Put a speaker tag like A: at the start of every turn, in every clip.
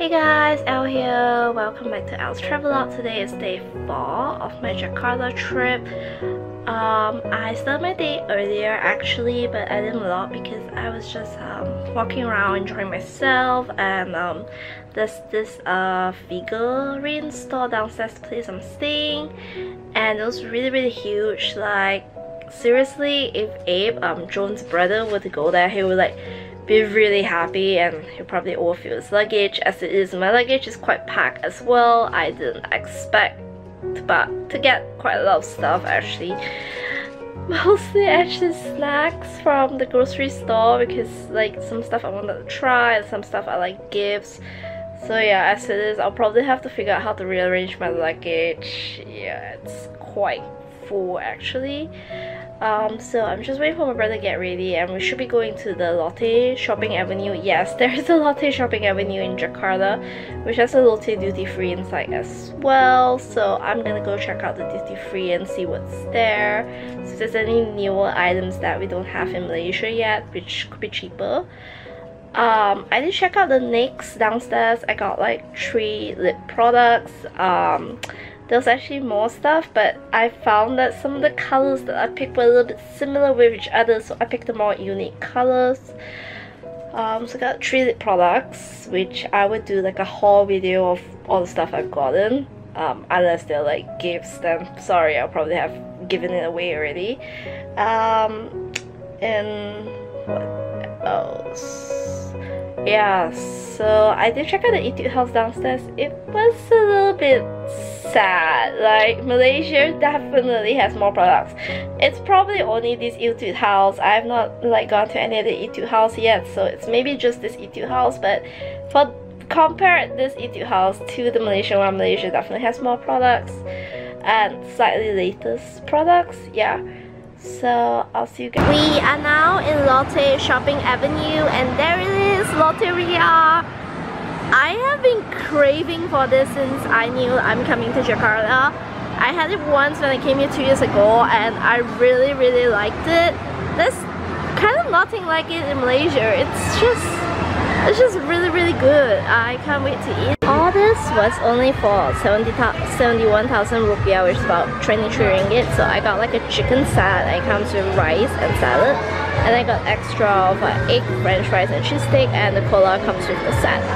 A: Hey guys, Elle here. Welcome back to Elle's Travelog. Today is day 4 of my Jakarta trip. Um, I started my day earlier actually, but I didn't vlog because I was just um, walking around enjoying myself and um, there's this uh, figurine store downstairs place I'm staying and it was really really huge like seriously if Abe, um, Joan's brother were to go there he would like be really happy and he'll probably overfill his luggage. As it is my luggage is quite packed as well. I didn't expect but to get quite a lot of stuff actually. Mostly actually snacks from the grocery store because like some stuff I wanted to try and some stuff I like gifts. So yeah as it is I'll probably have to figure out how to rearrange my luggage. Yeah it's quite full actually um, so I'm just waiting for my brother to get ready and we should be going to the Lotte Shopping Avenue. Yes, there is a Lotte Shopping Avenue in Jakarta which has a Lotte duty free inside as well. So I'm gonna go check out the duty free and see what's there. So if there's any newer items that we don't have in Malaysia yet which could be cheaper. Um, I did check out the NYX downstairs. I got like three lip products. Um, there's actually more stuff but I found that some of the colors that I picked were a little bit similar with each other so I picked the more unique colors um, so I got three lip products which I would do like a haul video of all the stuff I've gotten um, unless they're like gifts then sorry I'll probably have given it away already. Um, and what else yeah so I did check out the Etude House downstairs it was a little bit sad. Like Malaysia definitely has more products. It's probably only this Etude house. I have not like gone to any of the Etude house yet, so it's maybe just this Etude house. But for compare this Etude house to the Malaysian one, Malaysia definitely has more products and slightly latest products. Yeah. So I'll see you guys. We are now in Lotte Shopping Avenue and there it is, Lotteria. I have been craving for this since I knew I'm coming to Jakarta. I had it once when I came here two years ago and I really really liked it. There's kind of nothing like it in Malaysia. It's just it's just really really good. I can't wait to eat. Was only for 70, 71,000 rupiah which is about 23 ringgit. So I got like a chicken salad. It comes with rice and salad. And I got extra of uh, egg, french fries and cheese steak and the cola comes with the salad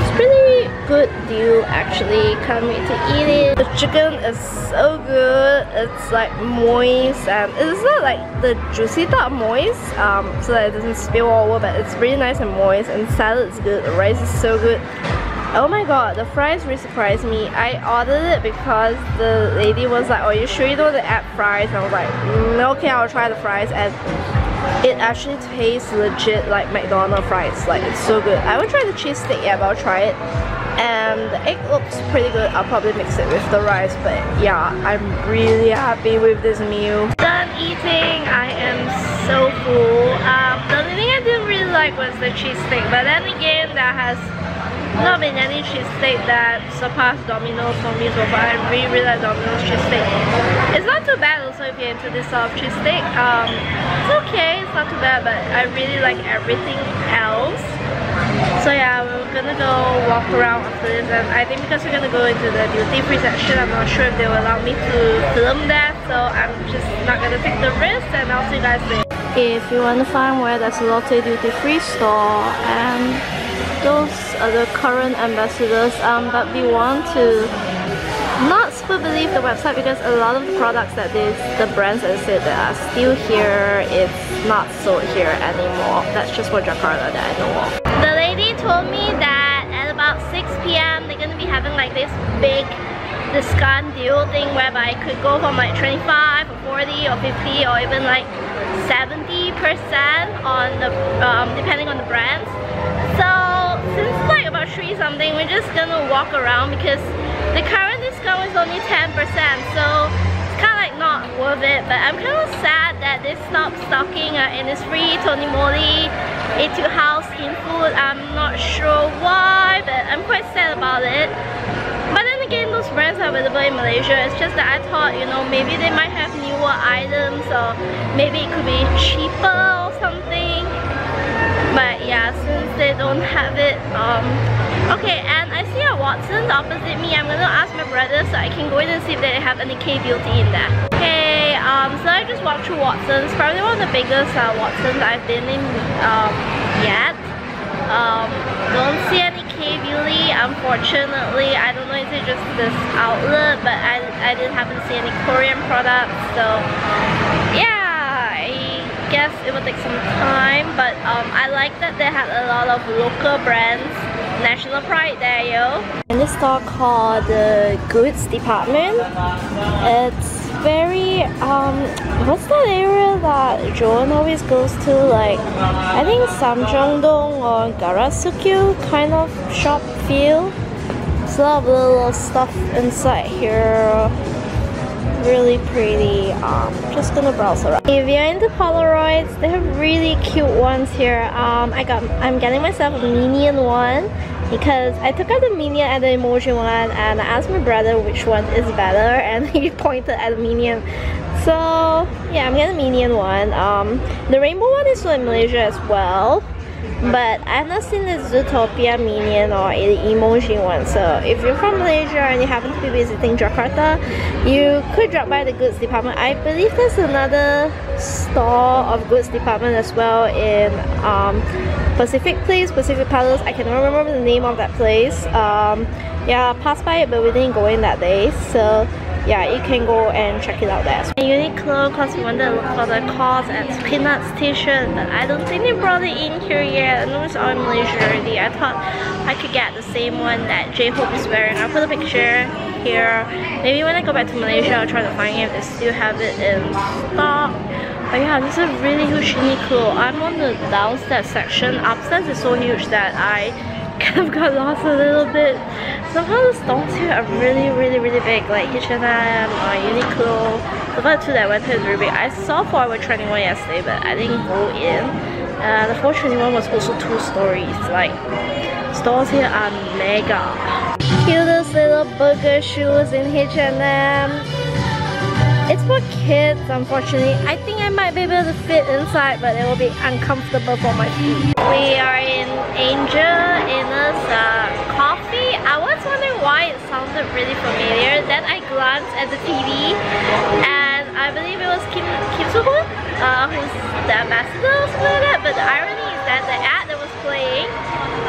A: It's pretty good deal actually can't wait to eat it the chicken is so good it's like moist and it's not like the juicy type moist um, so that it doesn't spill all over but it's really nice and moist and salad is good the rice is so good Oh my god, the fries really surprised me. I ordered it because the lady was like, oh you sure you don't want to add fries? And I was like, mm, okay I'll try the fries and it actually tastes legit like McDonald's fries. Like it's so good. I haven't tried the cheese steak yet, but I'll try it. And the egg looks pretty good. I'll probably mix it with the rice. But yeah, I'm really happy with this meal. Done eating. I am so full. Um, the only thing I didn't really like was the cheese steak. But then again, that has not been any cheesesteak that surpassed Domino's for me so far. I really, really like Domino's cheesesteak. It's not too bad also if you're into this sort of cheesesteak. Um, it's okay, it's not too bad, but I really like everything else. So yeah, we're gonna go walk around after this and I think because we're gonna go into the duty free section, I'm not sure if they will allow me to film that. So I'm just not gonna take the risk and I'll see you guys later. If you want to find where there's a Lotte duty free store and those are the current ambassadors um, but we want to not super believe the website because a lot of the products that this the brands that said that are still here it's not sold here anymore that's just for Jakarta that I know of the lady told me that at about 6 p.m. they're gonna be having like this big discount deal thing whereby I could go from like 25 or 40 or 50 or even like 70% on the um, depending on the brands so since it's like about 3 something, we're just gonna walk around because the current discount is only 10%, so it's kind of like not worth it. But I'm kind of sad that they stopped stocking uh, Innisfree, Tony Moly, Etude House, Skinfood. I'm not sure why, but I'm quite sad about it. But then again, those brands are available in Malaysia. It's just that I thought, you know, maybe they might have newer items or maybe it could be cheaper or something. But yeah, since they don't have it. Um, okay, and I see a Watson's opposite me. I'm gonna ask my brother so I can go in and see if they have any K-beauty in there. Okay, um, so I just walked through Watson's. Probably one of the biggest uh, Watson's I've been in um, yet. Um, don't see any K-beauty, unfortunately. I don't know if it's just this outlet, but I, I didn't happen to see any Korean products, so yeah guess it would take some time but um, I like that they had a lot of local brands national pride there yo in this store called the goods department. It's very um what's that area that Joan always goes to? Like I think Samcheong-dong or Garosu-gil kind of shop feel. There's a lot of little stuff inside here really pretty. Um, just gonna browse around. If you're into Polaroids, they have really cute ones here. Um, I got, I'm getting myself a Minion one because I took out the Minion and the emoji one and I asked my brother which one is better and he pointed at the Minion. So yeah, I'm getting the Minion one. Um, the rainbow one is in Malaysia as well but I've not seen the Zootopia Minion or the emoji one so if you're from Malaysia and you happen to be visiting Jakarta you could drop by the goods department. I believe there's another store of goods department as well in um, Pacific Place, Pacific Palace. I cannot remember the name of that place. Um, yeah passed by it but we didn't go in that day so yeah, you can go and check it out there. Uniqlo because we wanted to look for the KAWS and Peanuts t-shirt but I don't think they brought it in here yet. I know it's all in Malaysia already. I thought I could get the same one that J-Hope is wearing. I'll put a picture here. Maybe when I go back to Malaysia I'll try to find it if they still have it in stock. But yeah, this is a really huge Uniqlo. I'm on the downstairs section. Upstairs is so huge that I kind of got lost a little bit. Somehow the stores here are really, really, really big, like H&M or Uniqlo. The other two that I went to is really big. I saw Forever 21 yesterday, but I didn't go in. Uh, the 421 was also two stories. Like, stores here are mega. Cutest little burger shoes in H&M. It's for kids, unfortunately. I think I might be able to fit inside, but it will be uncomfortable for my feet. We are in Angel In Us uh, coffee. I was wondering why it sounded really familiar. Then I glanced at the TV, and I believe it was Kim, Kim Soo-hyun, uh, who's the ambassador or something like that. But the irony is that the ad that was playing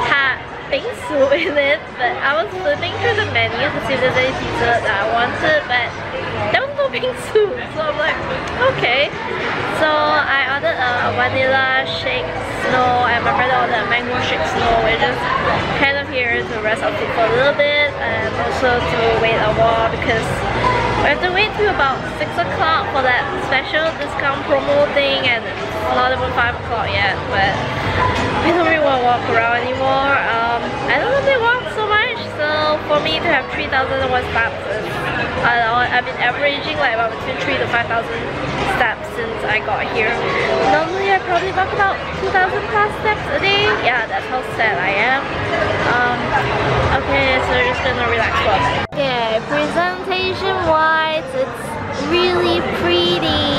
A: had bingsu in it, but I was flipping through the menu to see if there's any pizza that I wanted, but there was so I'm like, okay. So I ordered a vanilla shake snow and my brother ordered a mango shake snow. We're just kind of here to rest our feet for a little bit and also to wait a while because we have to wait till about 6 o'clock for that special discount promo thing and it's not even 5 o'clock yet but we don't really want to walk around anymore. Um, I don't know if for me to have 3,001 steps, I've been averaging like about between 3 to 5,000 steps since I got here. Normally I probably walk about 2,000 plus steps a day. Yeah, that's how sad I am. Um, okay, so we're just gonna relax for a bit. Okay, presentation wise, it's really pretty.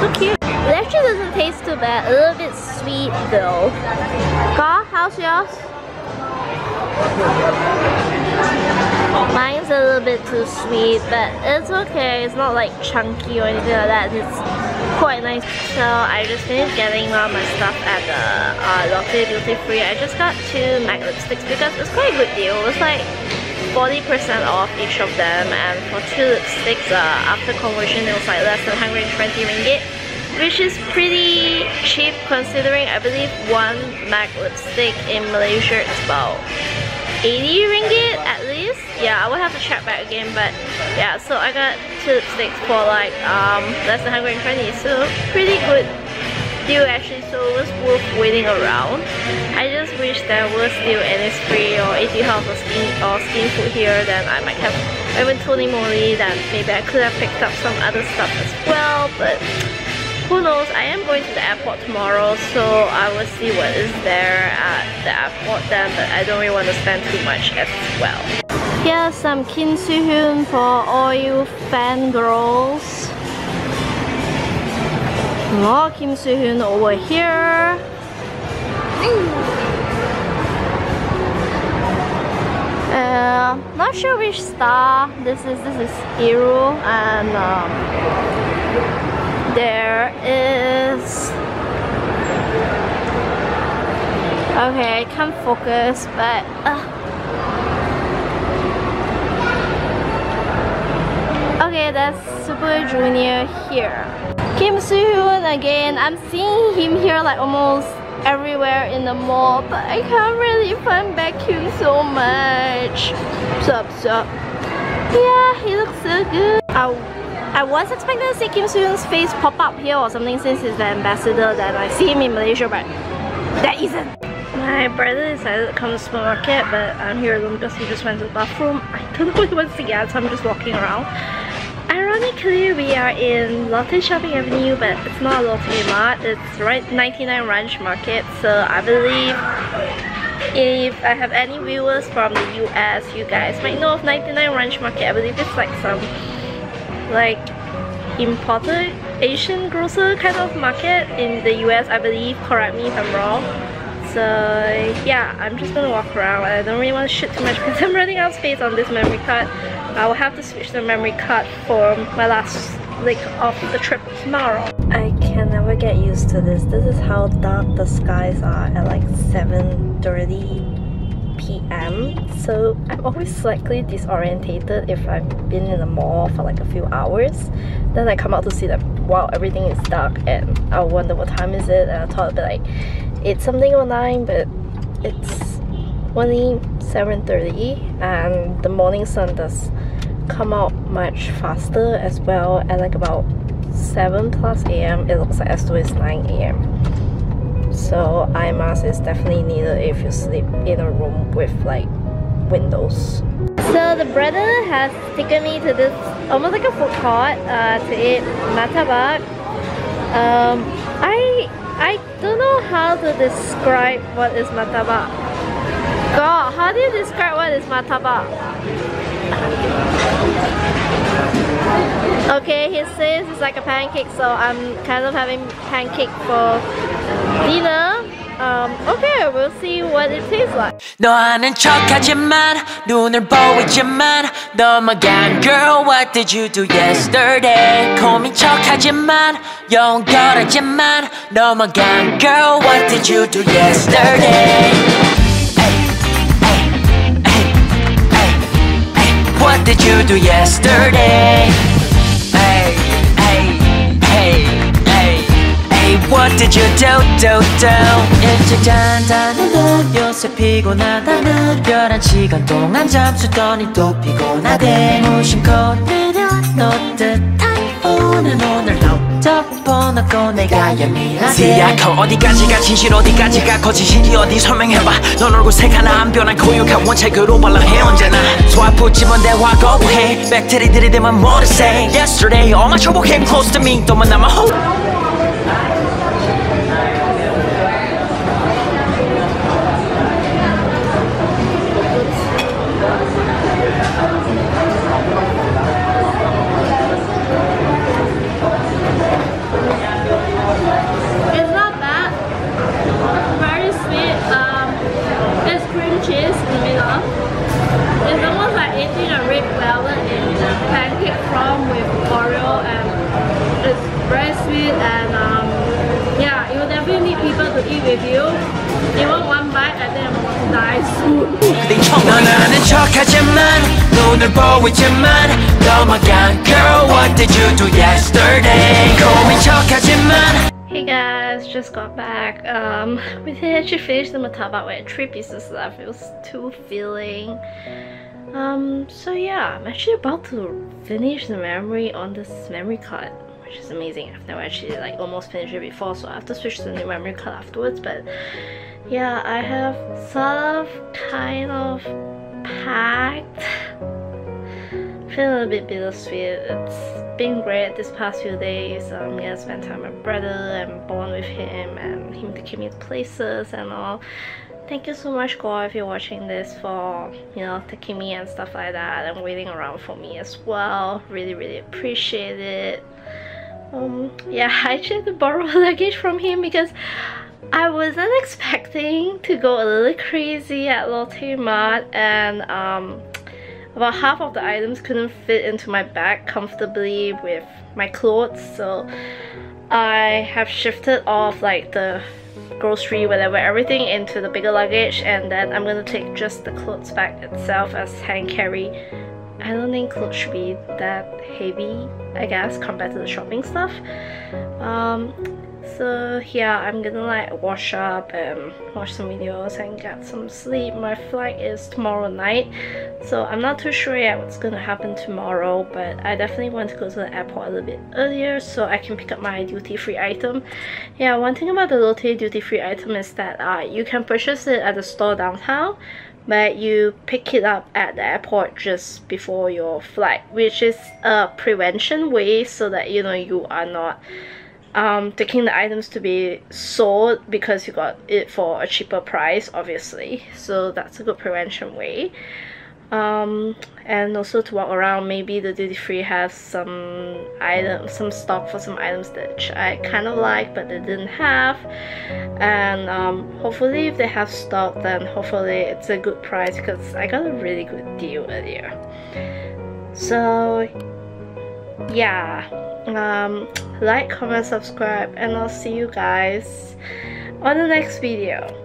A: So cute. It actually doesn't taste too bad. A little bit sweet though. Ga, how's yours? Mine's a little bit too sweet, but it's okay. It's not like chunky or anything like that. It's quite nice. So I just finished getting all my stuff at the uh, Lotte Duty Free. I just got two MAC lipsticks because it's quite a good deal. It was like 40% off each of them and for two lipsticks uh, after conversion it was like less than 120 ringgit which is pretty cheap considering I believe one MAC lipstick in Malaysia is about 80 ringgit at least. Yeah I will have to check back again but yeah so I got two lipsticks for like um, less than 120 so pretty good deal actually so it was worth waiting around. I just wish there was still Innisfree or Etude House or Skin, or skin food here then I might have even Tony Moly then maybe I could have picked up some other stuff as well but who knows? I am going to the airport tomorrow so I will see what is there at the airport then but I don't really want to spend too much as well. Here's some Kim Soo-hyun for all you fangirls. More Kim Soo-hyun over here. Uh, not sure which star this is. This is Hero and um, there is. Okay I can't focus but uh, okay that's Super Junior here. Kim Soo-hyun again. I'm seeing him here like almost everywhere in the mall but I can't really find Baekhyun so much. Sup sup? Yeah he looks so good. I, I was expecting to see Kim Soo-hyun's face pop up here or something since he's the ambassador that I see him in Malaysia but that isn't my brother decided to come to the supermarket but I'm here alone because he just went to the bathroom I don't know what he wants to get so I'm just walking around Ironically, we are in Lotte Shopping Avenue, but it's not a Lotte Mart. It's right 99 Ranch Market. So I believe if I have any viewers from the US, you guys might know of 99 Ranch Market. I believe it's like some like imported Asian grocer kind of market in the US, I believe. Correct me if I'm wrong. So yeah, I'm just gonna walk around. I don't really want to shoot too much because I'm running out of space on this memory card. I will have to switch the memory card for my last leg of the trip tomorrow. I can never get used to this. This is how dark the skies are at like 7.30 p.m. So I'm always slightly disorientated if I've been in the mall for like a few hours. Then I come out to see that wow everything is dark and I wonder what time is it and I thought it'd like it's something online but it's only 7.30 and the morning sun does come out much faster as well at like about 7 plus am it looks like as though it's 9 am so eye mask is definitely needed if you sleep in a room with like windows. So the brother has taken me to this almost like a food court uh, to eat martabak um, I I don't know how to describe what is martabak God, how do you describe what is martabak? Okay, he says it's like a pancake, so I'm kind of having pancake for dinner. Um, okay, we'll see what it tastes like. 너 아는 척하지만 눈을 보이지만 넘어간 girl what did you do yesterday 고민 척하지만 영결하지만 넘어간 girl what did you do yesterday What did you do yesterday? What did you do, do, do? 일찍 잔다는 넌 요새 피곤하다는 11시간 동안 잠수더니 또 피곤하대. 무심코 내려놓듯 타이푼은 오늘도 덮어놓고 내가 예민하게 시약하 어디까지가 진실 어디까지가 거짓인지 어디 설명해봐. 넌 얼굴 색 하나 안 변한 고육한 원색으로 발라해 언제나. 소아붙지만 대화 거부해. 백테리들이 되면 뭐를 say Yesterday all my trouble came close to me. 또만 남아 hope with your mind again Girl, what did you do yesterday? Hey guys, just got back. Um, we did actually finish the martabak. with three pieces left. It was too filling. Um, so yeah, I'm actually about to finish the memory on this memory card which is amazing. I've never actually like almost finished it before, so I have to switch to the new memory card afterwards. But yeah, I have sort of kind of packed Feeling a little bit bittersweet. It's been great this past few days. Um, yeah, spent time with my brother and bond with him and him taking me to places and all thank you so much God if you're watching this for you know taking me and stuff like that and waiting around for me as well really really appreciate it um yeah I actually had to borrow luggage from him because I wasn't expecting to go a little crazy at Lotte Mart and um about half of the items couldn't fit into my bag comfortably with my clothes so I have shifted off like the grocery whatever everything into the bigger luggage and then I'm gonna take just the clothes bag itself as hand carry. I don't think clothes should be that heavy I guess compared to the shopping stuff. Um, so yeah I'm gonna like wash up and watch some videos and get some sleep. My flight is tomorrow night so I'm not too sure yet what's gonna happen tomorrow but I definitely want to go to the airport a little bit earlier so I can pick up my duty-free item. Yeah one thing about the Lotte duty-free item is that uh, you can purchase it at the store downtown but you pick it up at the airport just before your flight which is a prevention way so that you know you are not um, taking the items to be sold because you got it for a cheaper price obviously. So that's a good prevention way. Um, and also to walk around maybe the duty free has some items some stock for some items that I kind of like but they didn't have. And um, hopefully if they have stock then hopefully it's a good price because I got a really good deal earlier. So yeah. Um, like comment subscribe and I'll see you guys on the next video